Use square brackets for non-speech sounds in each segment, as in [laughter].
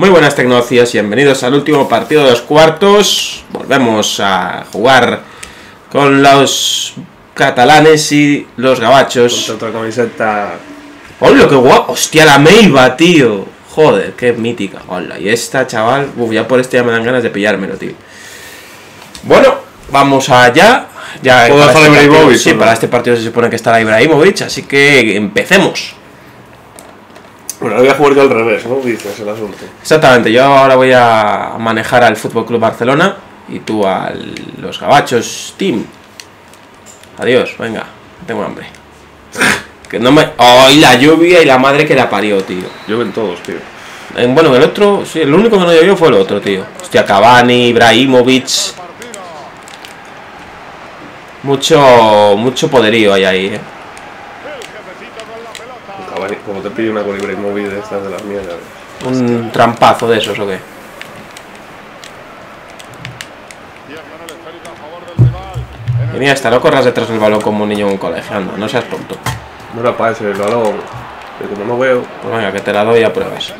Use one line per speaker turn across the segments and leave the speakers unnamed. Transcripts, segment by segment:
Muy buenas tecnologías y bienvenidos al último partido de los cuartos. Volvemos a jugar con los catalanes y los gabachos.
Con otra camiseta.
¡Hola, qué guapo! ¡Hostia, la Meiva, tío! Joder, qué mítica. Hola, y esta, chaval, uf, ya por este ya me dan ganas de pillármelo, tío. Bueno, vamos allá. Ya
¿Puedo dejar
este partido-
Ibrahimovic,
Sí, para este partido se supone que estará Ibrahimovic, así que empecemos.
Bueno, ahora voy a jugar yo al revés, ¿no? Dices el asunto.
Exactamente, yo ahora voy a manejar al Fútbol Club Barcelona y tú a los Gabachos Team. Adiós, venga, tengo hambre. Que no me. ¡Ay, la lluvia y la madre que la parió, tío!
Llueven todos, tío.
En- bueno, el otro, sí, el único que no llovió fue el otro, tío. Hostia, Cavani, Ibrahimovic. Mucho, mucho poderío hay ahí, eh.
Como te pillo una con Ibrahimovic de estas de las mías, ya ves.
Un trampazo de esos, ¿o qué? Iniesta, no corras detrás del balón como un niño en un colegio, anda, no seas tonto.
No era para ese el balón. Que como no veo.
Pues venga, que te la doy a pruebas.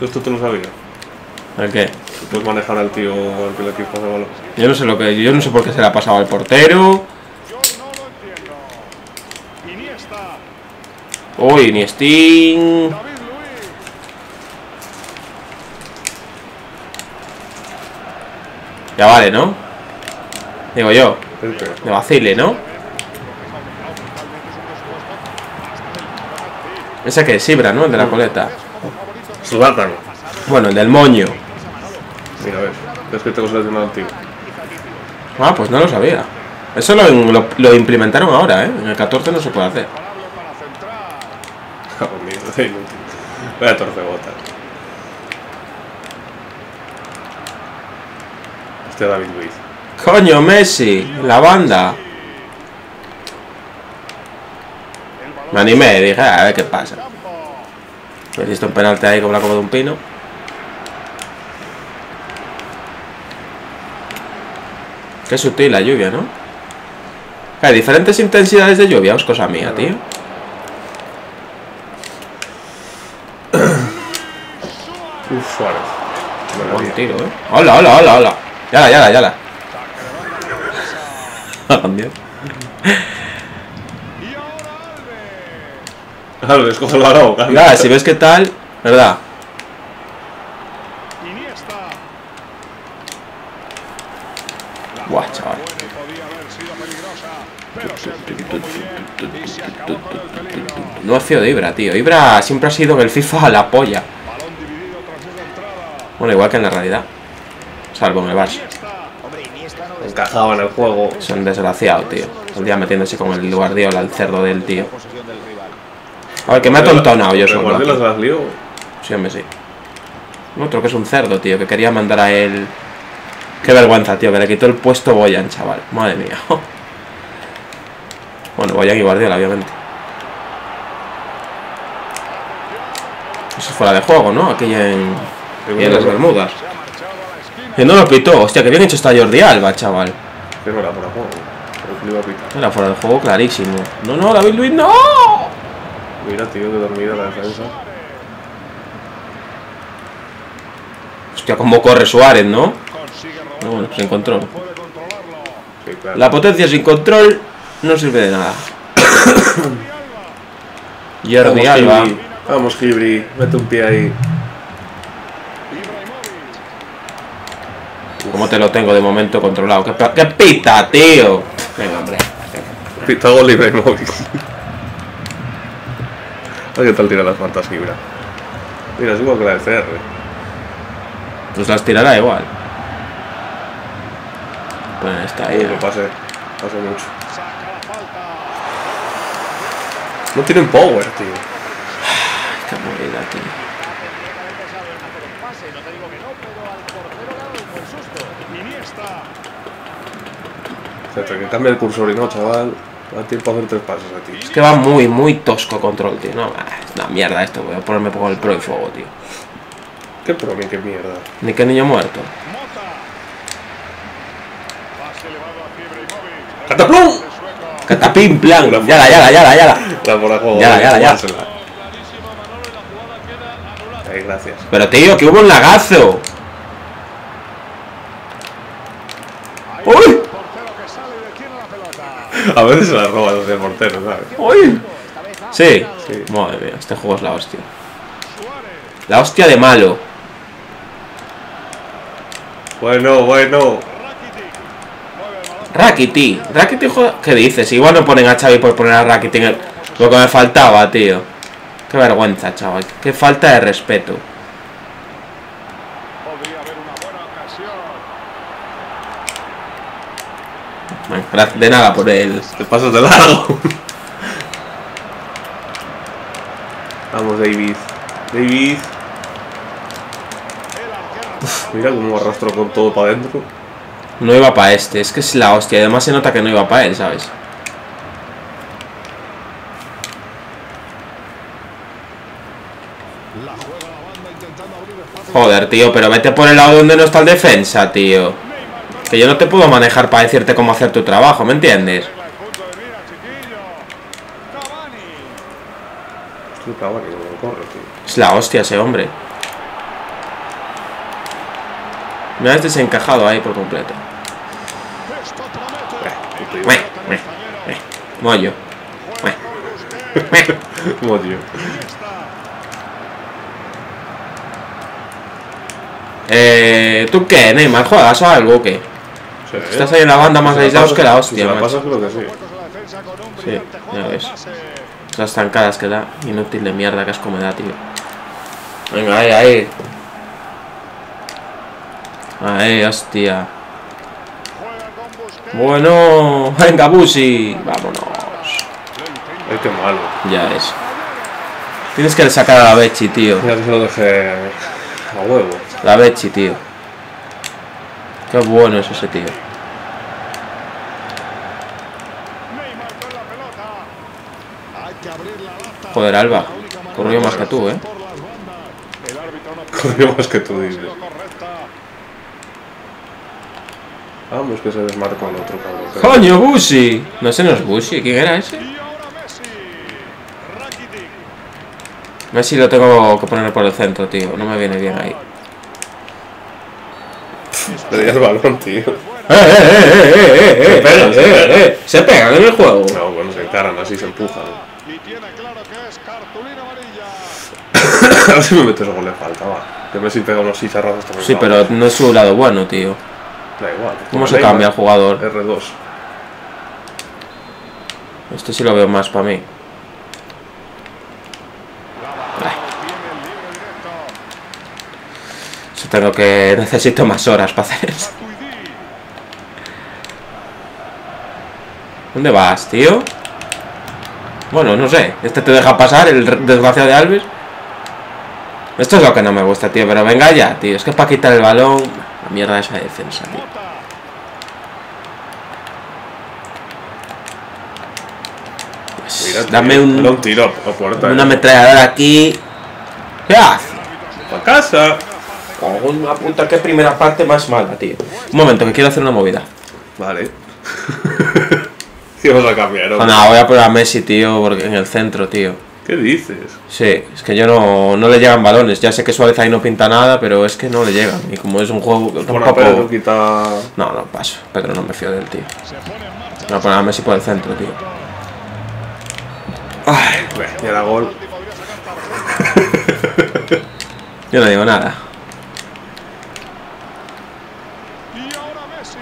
Esto tú lo sabías.
¿El qué?
Puedes manejar al tío al que le quieres pasar el balón.
Yo no sé lo que. Yo no sé por qué se le ha pasado al portero. Uy, Iniestín. Ya vale, ¿no? Digo yo, de vacile, ¿no? Ese que es Ibra, ¿no? El de la coleta.
Zlatan.
Bueno, el del moño.
Mira, ves. Es que tengo seleccionado al tío.
Ah, pues no lo sabía. Eso lo, lo- lo implementaron ahora, ¿eh? En el 14 no se puede hacer.
Cago en mí, de inútil. Vaya. Hostia, David Luiz.
Coño, Messi, la banda. Me animé, dije, a ver qué pasa. He visto un penalti ahí como la como de un pino. Qué sutil la lluvia, ¿no? Hay diferentes intensidades de lluvia, es cosa mía, tío.
Uf, la
Buen tiro, ¿eh? Hola, hola, hola, hola. Yala, yala, yala. [laughs] Dios.
Claro, escoge el balón.
si ves qué tal, ¿verdad? Buah, chaval. No es feo de Ibra, tío. Ibra siempre ha sido en el FIFA la polla. Bueno, igual que en la realidad. Salvo en el Barça.
Encajaba en el juego.
Es un desgraciado, tío. El día metiéndose con el Guardiola, el cerdo del tío. A ver, que me ha tontonado yo solo.
Guardiola se.
Sí, hombre, sí. Otro que es un cerdo, tío, que quería mandar a él. Qué vergüenza, tío, que le quitó el puesto Boyan, chaval. Madre mía. [laughs] Bueno, Boyan y Guardiola, obviamente. Eso es fuera de juego, ¿no? Aquí en, y en las Bermudas. Y no lo pitó. Hostia, que bien hecho está Jordi Alba, chaval.
Que no era por juego. Pero que iba a pitar.
Era fuera de juego clarísimo. No, no, David Luis, no.
Mira, tío, que dormida la defensa.
Hostia, cómo corre Suárez, ¿no? No, bueno, sin control.
Sí, claro.
La potencia sin control no sirve de nada. [coughs] Jordi
Vamos,
Alba.
Gibri. Vamos, Gibri. Mete un pie ahí.
Como te lo tengo de momento controlado. ¿Qué, qué pita, tío? Venga, hombre.
Pita gol libre móvil. A ver qué tal tira las faltas, Gibra. Mira, es igual que la de CR.
Pues las tirará igual. Pues está ahí.
que pase. Pase mucho. No tienen power, tío.
Qué movida, tío.
Entre que cambia el cursor y no, chaval. Da tiempo a hacer tres pases a ti.
Es que va muy, muy tosco control, tío. No, es una mierda esto. Voy a ponerme con el pro y fuego, tío.
Qué pro, ni qué mierda.
Ni que niño muerto.
¡Cataplum!
Catapim, plan. Yala, yala, yala, yala.
Por.
Ya, ya, ya.
Ahí, gracias.
Pero tío, que hubo un lagazo. ¡Uy!
A veces se la roba los de portero, ¿sabes?
¡Uy! Sí.
Sí.
Madre mía, este juego es la hostia. La hostia de malo.
Bueno, bueno.
Rakiti. Rakiti juega... ¿Qué dices? Igual no ponen a Xavi por poner a Rakiti en el... Lo que me faltaba, tío. Qué vergüenza, chaval. Qué falta de respeto. Bueno, de nada por el...
Te pasas de largo. [laughs] Vamos, David. David. Uf, mira cómo arrastro con todo para adentro.
No iba para este. Es que es la hostia. Además se nota que no iba para él, ¿sabes? Joder, tío, pero vete por el lado donde no está el defensa, tío. Que yo no te puedo manejar para decirte cómo hacer tu trabajo, ¿me entiendes? Es la hostia ese hombre. Me has desencajado ahí por completo. Meh. Mollo. Meh. Meh.
Como tío.
Eh, ¿Tú qué, Neymar? ¿Juegas o algo o qué?
Sí,
Estás ahí en la banda más
Si la
aislados que la
si
hostia, macho.
pasas, creo que sí.
Sí, ya ves. Las tancadas que da. Inútil de mierda que es como da, tío. Venga, ahí, ahí. Ahí, hostia. Bueno, venga, Busi. Vámonos.
Ay, qué malo.
Ya es. Tienes que sacar a la Bechi, tío.
Que se lo dejé a huevo.
La Bechi, tío. Qué bueno es ese tío. Joder, Alba. Corrió más que tú, eh.
Corrió más que tú dices. Vamos, que se desmarcó el otro cabrón.
¡Coño, Busi! No sé, no es Busi. ¿Quién era ese? Messi lo tengo que poner por el centro, tío. No me viene bien ahí.
Le di el balón, tío.
¡Eh, eh, eh, eh, eh, eh!
Se pegan,
eh,
se
eh,
pegan.
eh! ¡Se pegan en el juego!
No, bueno, se encaran así, se empujan.
Y tiene claro que es cartulina amarilla. [coughs]
a ver si me metes gol le falta, va. Que Messi pega unos chicharrazos también.
Sí, pero no es su lado bueno, tío.
Da igual.
¿Cómo se cambia el jugador?
R2.
Este sí lo veo más para mí. Tengo que... Necesito más horas para hacer eso. ¿Dónde vas, tío? Bueno, no sé. Este te deja pasar, el desgraciado de Alves. Esto es lo que no me gusta, tío. Pero venga ya, tío. Es que para quitar el balón... La mierda esa defensa, tío. Pues,
Mira,
dame un...
Tiro a puerta.
Una ametralladora aquí. ¿Qué hace?
¡A casa!
Con una puta que primera parte más mala, tío. Un momento, que quiero hacer una movida.
Vale. [laughs] ¿Qué vas a cambiar?
No,
hombre?
no, voy a poner a Messi, tío, porque en el centro, tío.
¿Qué dices?
Sí, es que yo no, no le llegan balones. Ya sé que Suárez ahí no pinta nada, pero es que no le llegan. Y como es un juego que
Bueno,
tampoco...
Pedro quita.
No, no, paso. Pedro no me fío del tío. Voy a poner a Messi por el centro, tío.
Ay, ve, y era gol.
Yo no digo nada.
Y ahora Messi.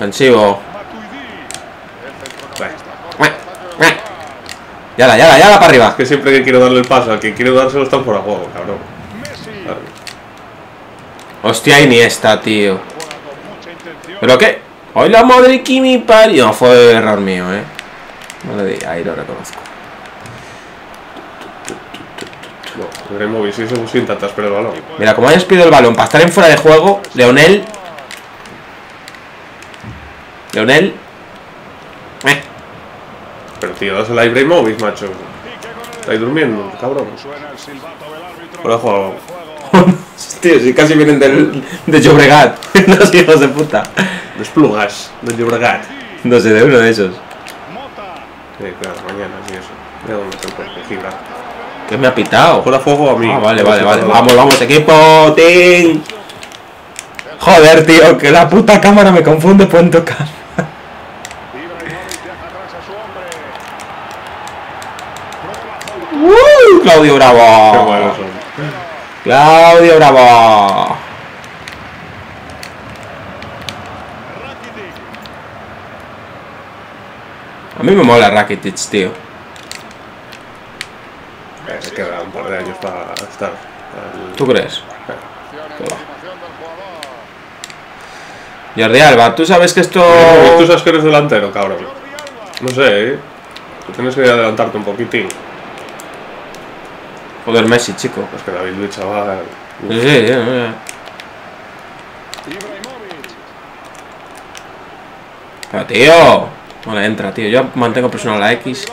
Ofensivo.
Centrocampista
Mueh, mueh. Yala, yala, yala para arriba.
Que siempre que quiero darle el paso al que quiero dárselo están fuera de juego, cabrón.
Hostia, Iniesta, tío. ¿Pero qué? Hoy la madre que mi parió. No, fue error mío, eh. No le di, ahí lo reconozco.
No, si eso sí intentas pero el balón.
Mira, como hayas pedido el balón para estar en fuera de juego, Leonel. Leonel. Eh,
Pero tío, dásela a Ibrahimovic, macho.
Pique con el
Está ahí durmiendo, cabrón. De juego. [laughs]
Tío, si casi vienen del, de Llobregat. [laughs] Los hijos de puta.
Desplugas del Llobregat.
No sé, de uno de esos.
Sí, claro, mañana, sí, eso. Mira dónde está el Gibra.
¿Qué me ha pitado?
Fuera fuego a mí.
Ah, vale, vale, vale. Vamos, vamos, equipo, team. Joder, tío, que la puta cámara me confunde por tocar.
Ibrahimovic deja atrás a su hombre. Prueba Zorro.
¡Uh! Claudio
Qué
Bravo.
son.
Claudio Bravo. A mí me mola Rakitic, tío.
Se queda un par de años para estar.
¿Tú crees? Jordi Alba, tú sabes que esto...
Tú sabes que eres delantero, cabrón. No sé, ¿eh? Tú tienes que adelantarte un poquitín.
Joder, Messi, chico.
Es que David Luiz, chaval.
Sí, sí, sí. Pero, tío... No le entra, tío. Yo mantengo presionado la X.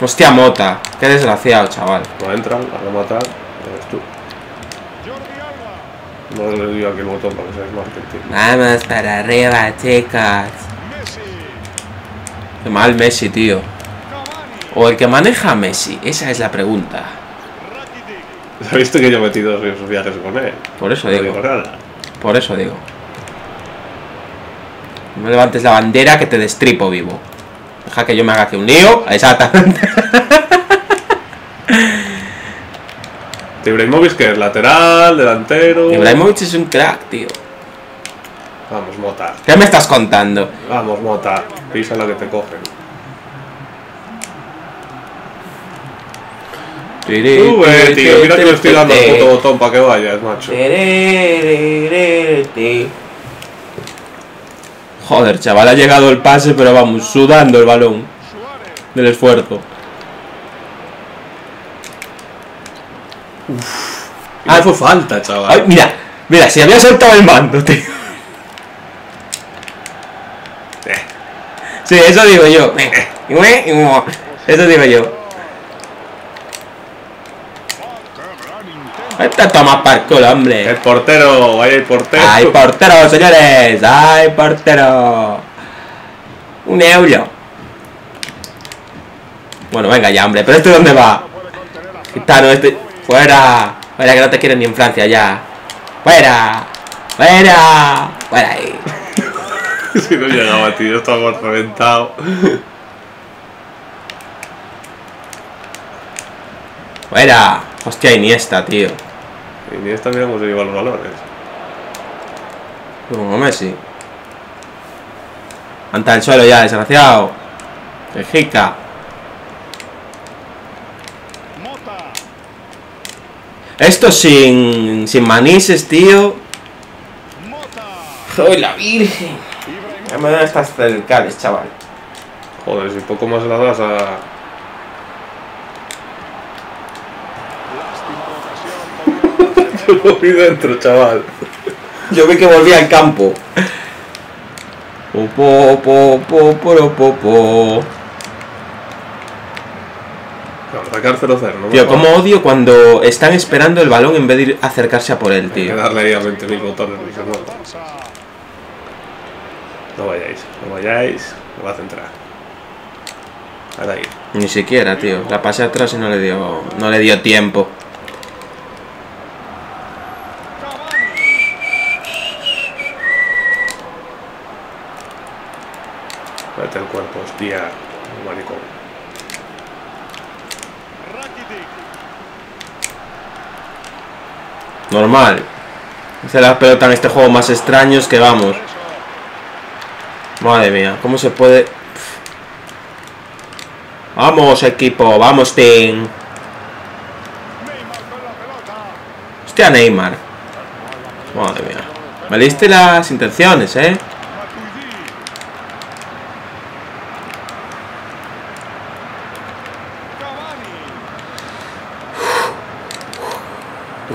Hostia, Mota. Qué desgraciado, chaval.
No entran, a rematar. Ya ves tú.
Jordi Alba.
No le dio aquí el botón para que se desmarque tío.
Vamos para arriba, chicas. Qué mal Messi, tío. O el que maneja a Messi. Esa es la pregunta.
Rakitic.
¿Sabiste que yo metí dos en sus viajes con él?
Por eso
No
digo.
digo nada.
Por eso digo. No levantes la bandera que te destripo vivo. Deja que yo me haga que un lío. Exactamente. [laughs]
Ibrahimovic, que es lateral, delantero.
Ibrahimovic es un crack, tío.
Vamos, Mota.
¿Qué me estás contando?
Vamos, Mota. Pisa la que te cogen. Sube, tío. Mira que le estoy dando el puto botón para que vayas, macho.
Joder, chaval, ha llegado el pase, pero vamos, sudando el balón del esfuerzo.
Ah, fue falta, chaval.
Ay, mira, mira, si había soltado el mando, tío.
Eh,
Sí, eso digo yo. Eso digo yo.
Qué gran intento.
Esta toma par culo,
el
hombre.
portero, vaya el portero.
¡Ay, portero, señores! ¡Ay, portero! Un euro. Bueno, venga ya, hombre. ¿Pero este dónde va? Gitano, este... ¡Fuera! Fuera, que no te quieren ni en Francia ya. ¡Fuera! ¡Fuera! ¡Fuera ahí! [laughs]
si no llegaba, tío, estaba reventado.
¡Fuera! Hostia, Iniesta, tío.
Y ni esta mira cómo se lleva los balones.
Como Messi. Anta el suelo ya, desgraciado.
Mota.
Esto sin, sin manises, tío.
Mota.
¡Soy la virgen! Ya me dan estas cercales, chaval.
Joder, si poco más la das a. [laughs]
Ocasión.
Lo vi dentro, chaval.
Yo vi que volvía al campo. Po, po, po, po, po, po, po.
Claro, sacar 0-0, ¿no?
Tío, cómo odio cuando están esperando el balón en vez de ir a acercarse a por él,
Hay que
tío.
darle ahí a 20.000 botones. No vayáis, no vayáis, me va a centrar. Ahora ahí.
Ni siquiera, tío. La pasé atrás y no le dio, no le dio tiempo.
Mete el cuerpo, hostia. Maricón.
Normal. Se las pelota en este juego más extraños que vamos. Madre mía, ¿cómo se puede...? Vamos, equipo, vamos, team. Hostia, Neymar. Madre mía. Me leíste las intenciones, ¿eh?
Matuidi. Cavani.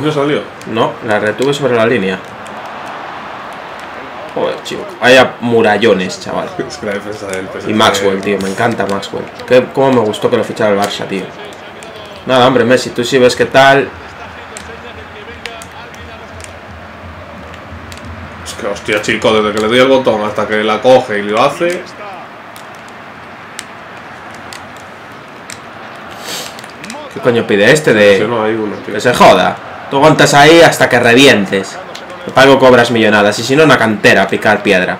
¿No salió?
No, la retuve sobre la línea. Chico, vaya murallones, chaval. [laughs]
Es la defensa del PSG
Y Maxwell, tío, me encanta Maxwell. ¿Qué, ¿Cómo me gustó que lo fichara el Barça, tío? Nada, hombre, Messi, tú sí ves qué tal.
Es que hostia, chico, desde que le doy el botón hasta que la coge y lo hace.
¿Qué coño pide este de.? Que se joda. Tú aguantas ahí hasta que revientes. Algo cobras millonadas. Y si no, una cantera a picar piedra.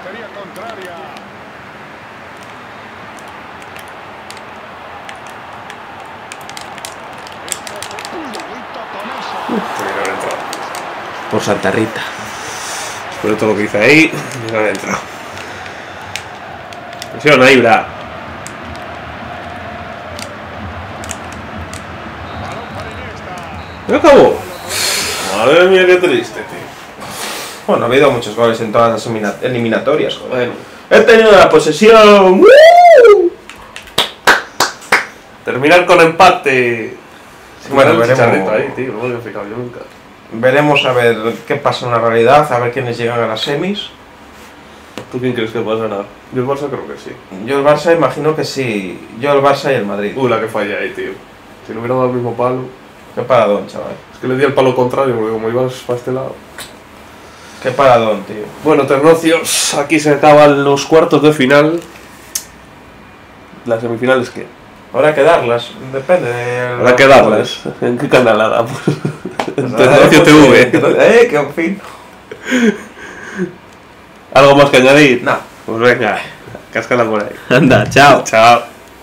Por Santa Rita.
Después de todo lo que hice ahí, haber entrado. Presión ahí, bra. ¿Ya acabó? Madre mía, qué triste, tío.
Bueno, ha habido muchos goles en todas las elimina- eliminatorias, joder.
Bueno,
He tenido la posesión.
terminar con empate.
Bueno, veremos.
chicharrito ahí, tío. No me fijado yo nunca.
Veremos a ver qué pasa en la realidad, a ver quiénes llegan a las semis.
¿Tú quién crees que va a ganar? Yo el Barça creo que sí.
Yo el Barça imagino que sí. Yo el Barça y el Madrid.
Uh, la que falla ahí, tío. Si le hubiera dado el mismo palo.
Qué paradón, chaval.
Es que le di el palo contrario, porque como ibas para este lado.
Qué paradón, tío.
Bueno, Ternocios, aquí se acaban los cuartos de final. Las semifinales, ¿qué?
Habrá que darlas, depende de.
Habrá que darles. ¿En qué canal la damos? [laughs] En
Pues,
Ternocio
eh,
TV.
Eh, qué fin.
¿Algo más que añadir?
No.
Pues venga, cáscala por ahí.
Anda, chao.
Chao.